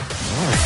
Oh.